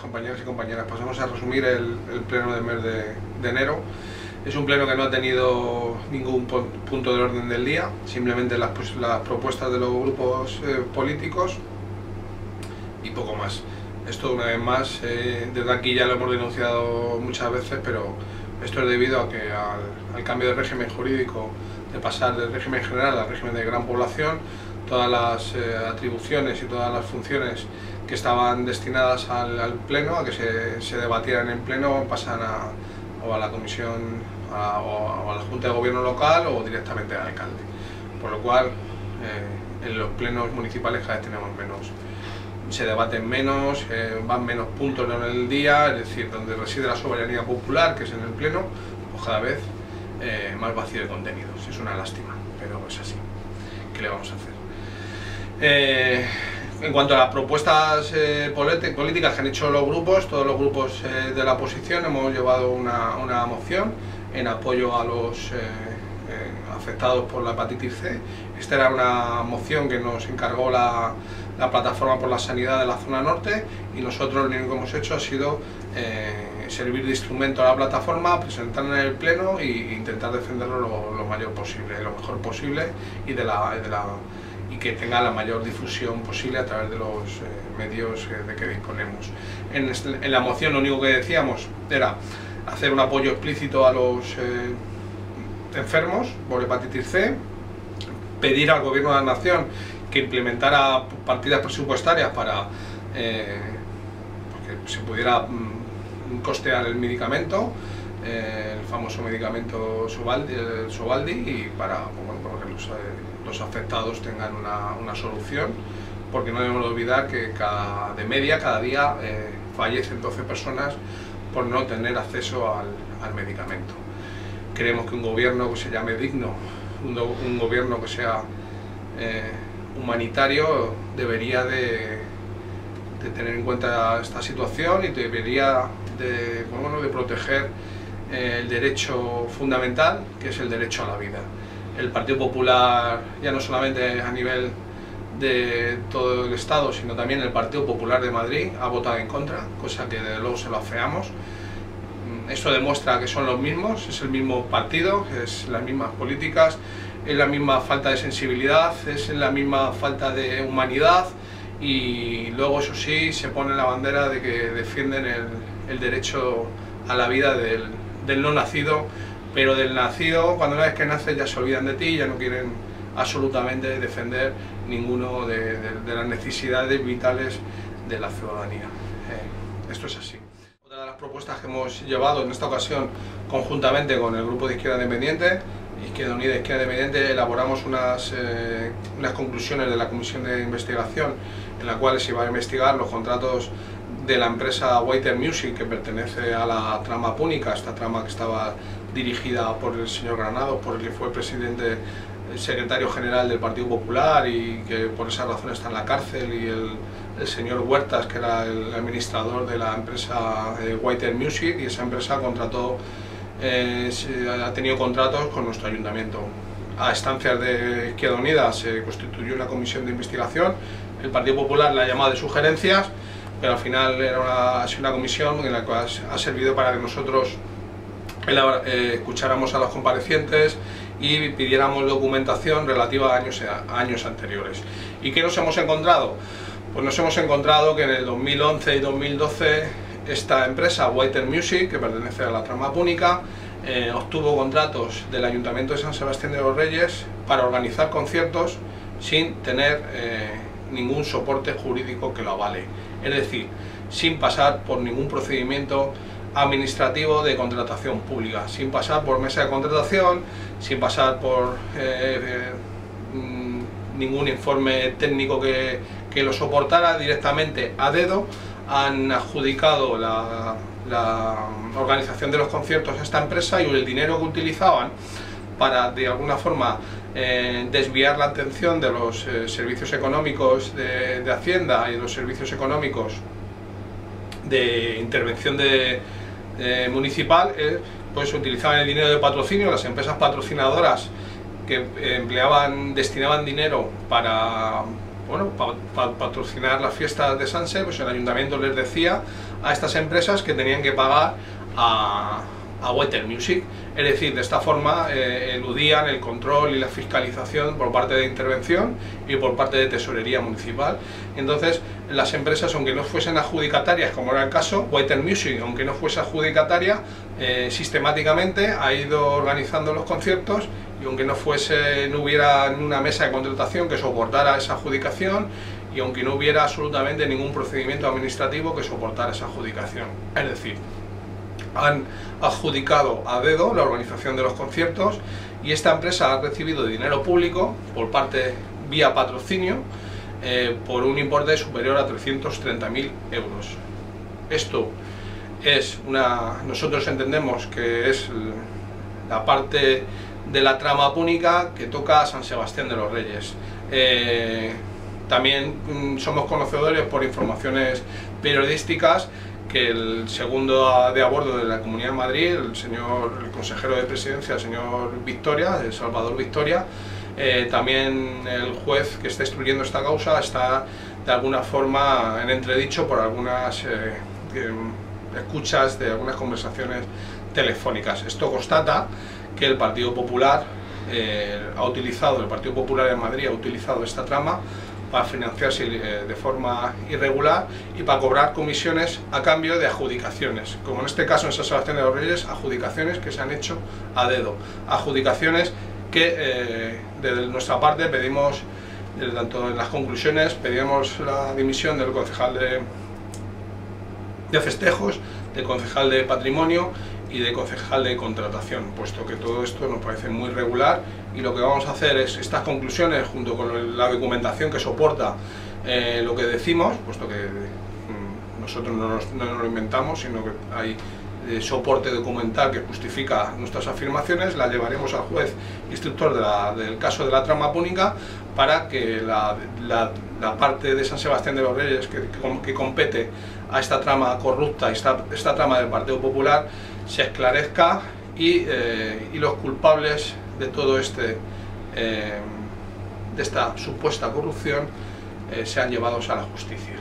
compañeros y compañeras. Pasamos a resumir el, pleno del mes de, enero. Es un pleno que no ha tenido ningún punto de orden del día, simplemente las, las propuestas de los grupos eh, políticos y poco más. Esto una vez más, eh, desde aquí ya lo hemos denunciado muchas veces, pero esto es debido a que al, cambio de régimen jurídico, de pasar del régimen general al régimen de gran población, todas las eh, atribuciones y todas las funciones que estaban destinadas al, Pleno, a que se, debatieran en Pleno, pasan a, o a la Comisión o a la Junta de Gobierno local o directamente al alcalde. Por lo cual, eh, en los plenos municipales cada vez tenemos menos, se debaten menos, eh, van menos puntos en el día, es decir, donde reside la soberanía popular, que es en el Pleno, pues cada vez más vacío de contenidos. Es una lástima, pero es así. ¿Qué le vamos a hacer? Eh, en cuanto a las propuestas eh, políticas que han hecho los grupos, todos los grupos eh, de la oposición hemos llevado una, moción en apoyo a los afectados por la hepatitis C. Esta era una moción que nos encargó la, plataforma por la sanidad de la zona norte y nosotros lo único que hemos hecho ha sido servir de instrumento a la plataforma, presentarla en el pleno e intentar defenderlo lo, mayor posible, lo mejor posible y de la y que tenga la mayor difusión posible a través de los eh, medios eh, de que disponemos. En, la moción lo único que decíamos era hacer un apoyo explícito a los eh, enfermos por hepatitis C, pedir al Gobierno de la Nación que implementara partidas presupuestarias para que se pudiera mm, costear el medicamento, el famoso medicamento Sobaldi, y para, bueno, los, los afectados tengan una, solución, porque no debemos olvidar que cada, de media, cada día, eh, fallecen 12 personas por no tener acceso al, medicamento. Creemos que un gobierno que se llame digno, un, gobierno que sea eh, humanitario, debería de, tener en cuenta esta situación y debería de, de proteger eh, el derecho fundamental, que es el derecho a la vida el Partido Popular, ya no solamente a nivel de todo el Estado, sino también el Partido Popular de Madrid ha votado en contra, cosa que de luego se lo afeamos. Mm, Esto demuestra que son los mismos, es el mismo partido, es las mismas políticas, es la misma falta de sensibilidad, es la misma falta de humanidad y luego eso sí se pone la bandera de que defienden el, derecho a la vida del, del no nacido pero del nacido, cuando una vez que nace ya se olvidan de ti, ya no quieren absolutamente defender ninguno de, las necesidades vitales de la ciudadanía. Eh, esto es así. Otra de las propuestas que hemos llevado en esta ocasión conjuntamente con el Grupo de Izquierda Independiente, Izquierda Unida e Izquierda Independiente, elaboramos unas, eh, unas conclusiones de la Comisión de Investigación en la cual se iba a investigar los contratos de la empresa Whiter Music que pertenece a la trama púnica, esta trama que estaba dirigida por el señor Granado, por el que fue presidente, secretario general del Partido Popular y que por esa razón está en la cárcel, y el, señor Huertas, que era el administrador de la empresa eh, Music, y esa empresa contrató, eh, ha tenido contratos con nuestro ayuntamiento. A estancias de Izquierda Unida se constituyó una comisión de investigación, el Partido Popular la llamado de sugerencias, pero al final era una, una comisión en la cual ha servido para que nosotros eh, escucháramos a los comparecientes y pidiéramos documentación relativa a años, a años anteriores. ¿Y qué nos hemos encontrado? Pues nos hemos encontrado que en el 2011 y 2012 esta empresa, Whiter Music, que pertenece a la trama púnica, eh, obtuvo contratos del Ayuntamiento de San Sebastián de los Reyes para organizar conciertos sin tener eh, ningún soporte jurídico que lo avale. Es decir, sin pasar por ningún procedimiento administrativo de contratación pública, sin pasar por mesa de contratación, sin pasar por eh, mm, ningún informe técnico que, que, lo soportara directamente a dedo, han adjudicado la, organización de los conciertos a esta empresa y el dinero que utilizaban para de alguna forma eh, desviar la atención de los servicios económicos de, de Hacienda y los servicios económicos de intervención de, eh, municipal, eh, pues utilizaban el dinero de patrocinio, las empresas patrocinadoras que empleaban, destinaban dinero para, bueno, para patrocinar las fiestas de Sanse, pues el ayuntamiento les decía a estas empresas que tenían que pagar a, a Wetter Music. Es decir, de esta forma eh, eludían el control y la fiscalización por parte de intervención y por parte de tesorería municipal. Entonces, las empresas, aunque no fuesen adjudicatarias, como era el caso, Wetter Music, aunque no fuese adjudicataria, eh, sistemáticamente ha ido organizando los conciertos y aunque no fuese, no hubiera una mesa de contratación que soportara esa adjudicación y aunque no hubiera absolutamente ningún procedimiento administrativo que soportara esa adjudicación. Es decir, han adjudicado a dedo la organización de los conciertos y esta empresa ha recibido dinero público por parte vía patrocinio eh, por un importe superior a 330.000 euros. Esto es una, nosotros entendemos que es la parte de la trama púnica que toca a San Sebastián de los Reyes. Eh, también mm, somos conocedores por informaciones periodísticas que el segundo de a bordo de la Comunidad de Madrid, el señor el consejero de presidencia, el señor Victoria, el Salvador Victoria, eh, también el juez que está instruyendo esta causa está de alguna forma en entredicho por algunas eh, escuchas de algunas conversaciones telefónicas. Esto constata que el Partido Popular eh, ha utilizado, el Partido Popular en Madrid ha utilizado esta trama para financiarse eh, de forma irregular y para cobrar comisiones a cambio de adjudicaciones, como en este caso en San Sebastián de los Reyes, adjudicaciones que se han hecho a dedo, adjudicaciones que eh, de nuestra parte pedimos, tanto en las conclusiones, pedimos la dimisión del concejal de, de festejos, del concejal de patrimonio y de concejal de contratación, puesto que todo esto nos parece muy regular y lo que vamos a hacer es estas conclusiones junto con la documentación que soporta eh, lo que decimos, puesto que mm, nosotros no nos, lo inventamos, sino que hay eh, soporte documental que justifica nuestras afirmaciones, la llevaremos al juez instructor del caso de la trama púnica para que la, parte de San Sebastián de los Reyes que, que, compete a esta trama corrupta, esta, esta trama del Partido Popular, se esclarezca y, eh, y los culpables de todo este, eh, de esta supuesta corrupción, eh, sean llevados a la justicia.